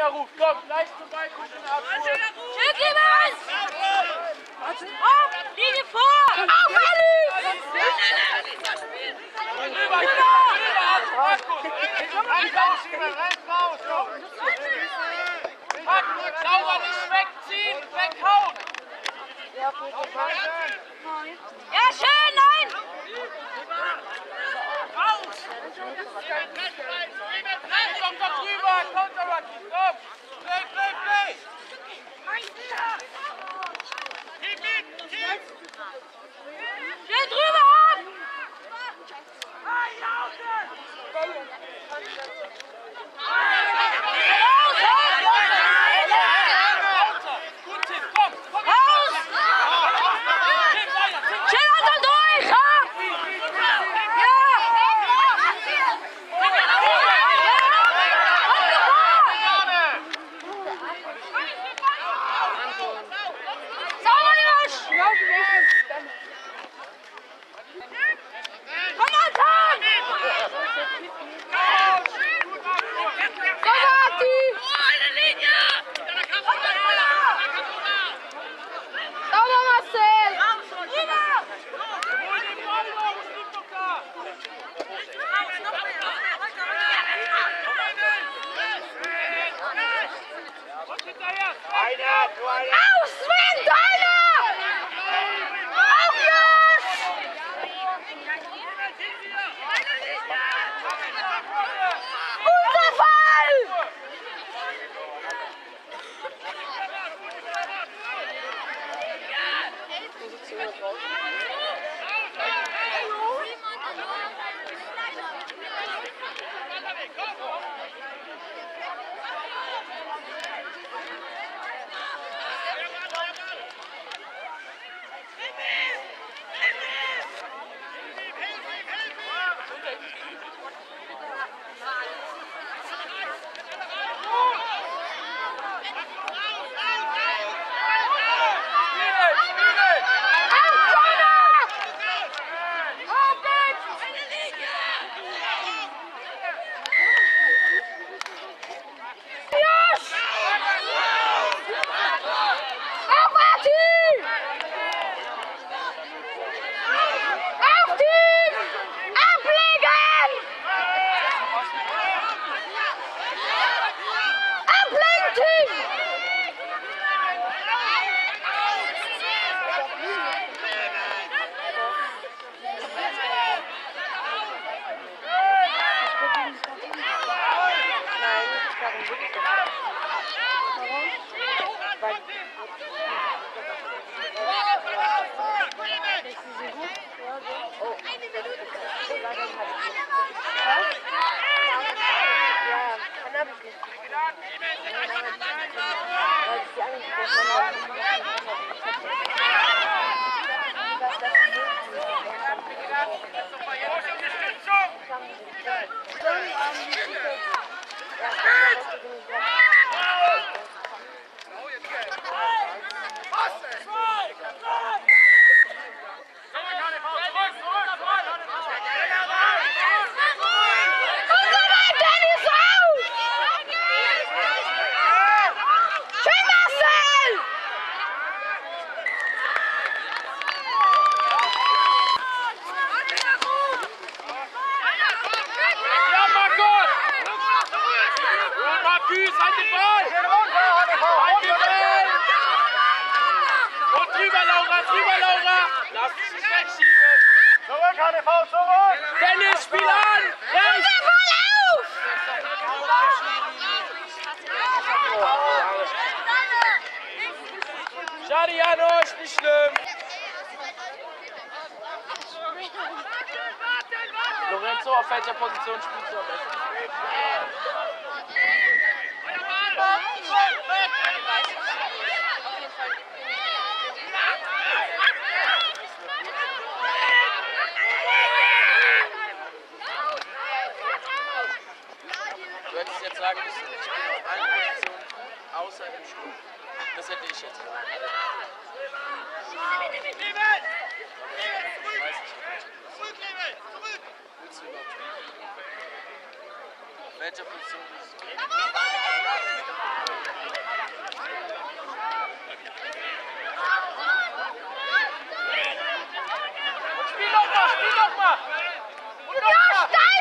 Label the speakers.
Speaker 1: Komm, gleich zum Ballkunden ab.
Speaker 2: Schön, Clemens! Auf, Linie vor! Auf, Ali!
Speaker 1: Rüber, rüber, Markus! Rein raus, Simon, rein raus! Markus, sauber nicht wegziehen, weghauen!
Speaker 2: Ja, schön, nein! Drüber Ow, Sven died! Komm
Speaker 1: Markus, halt den Ball! Halt den Ball! Und drüber, Laura, drüber, Laura! Lass dich nicht wegschieben! Zurück, HDV, zurück! Dennis, spiel an! Rechts!
Speaker 2: Ball auf!
Speaker 1: Schade, Janusz, nicht schlimm! Lorenzo, auf welcher Position spielst du am besten? zitten. Welche Position ist Spiel doch mal, spiel doch mal! Und
Speaker 2: ja!